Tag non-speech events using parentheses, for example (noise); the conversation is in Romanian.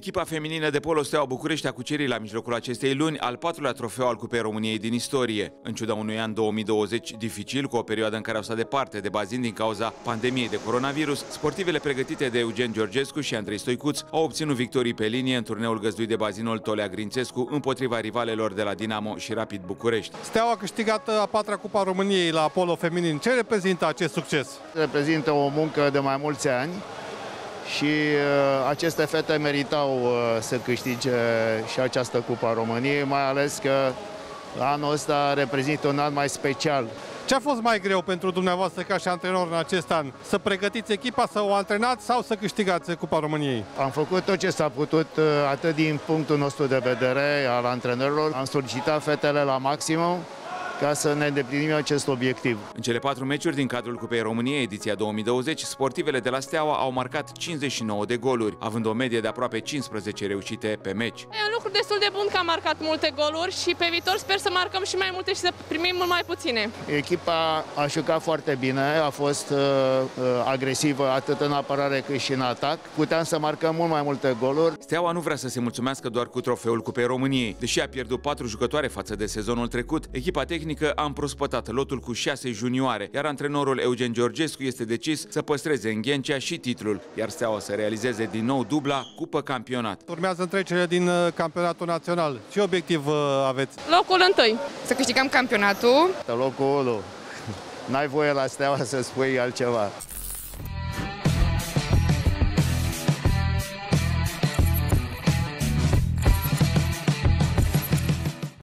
Echipa feminină de polo Steaua București a cucerit la mijlocul acestei luni al patrulea trofeu al Cupei României din istorie. În ciuda unui an 2020 dificil, cu o perioadă în care au stat departe de bazin din cauza pandemiei de coronavirus, sportivele pregătite de Eugen Georgescu și Andrei Stoicuț au obținut victorii pe linie în turneul găzduit de bazinul Tolea Grințescu împotriva rivalelor de la Dinamo și Rapid București. Steaua a câștigat a patra Cupa României la polo feminin. Ce reprezintă acest succes? Reprezintă o muncă de mai mulți ani și uh, aceste fete meritau uh, să câștige și această Cupa României, mai ales că anul ăsta reprezintă un an mai special. Ce a fost mai greu pentru dumneavoastră ca și antrenor în acest an? Să pregătiți echipa, să o antrenați sau să câștigați Cupa României? Am făcut tot ce s-a putut, uh, atât din punctul nostru de vedere al antrenorilor. Am solicitat fetele la maximum ca să ne îndeplinim acest obiectiv. În cele patru meciuri din cadrul Cupei României ediția 2020, sportivele de la Steaua au marcat 59 de goluri, având o medie de aproape 15 reușite pe meci. E un lucru destul de bun că am marcat multe goluri și pe viitor sper să marcăm și mai multe și să primim mult mai puține. Echipa a jucat foarte bine, a fost uh, uh, agresivă atât în apărare cât și în atac. Puteam să marcăm mult mai multe goluri. Steaua nu vrea să se mulțumească doar cu trofeul Cupei României. Deși a pierdut patru jucătoare față de sezonul trecut, echipa tehnică tehnică a împrospătat lotul cu șase junioare, iar antrenorul Eugen Georgescu este decis să păstreze în Ghencea și titlul, iar Steaua să realizeze din nou dubla Cupă Campionat. Urmează întrecerea din uh, campionatul național. Ce obiectiv uh, aveți? Locul întâi. Să câștigăm campionatul. Locul 1. (laughs) N-ai voie la Steaua să spui altceva.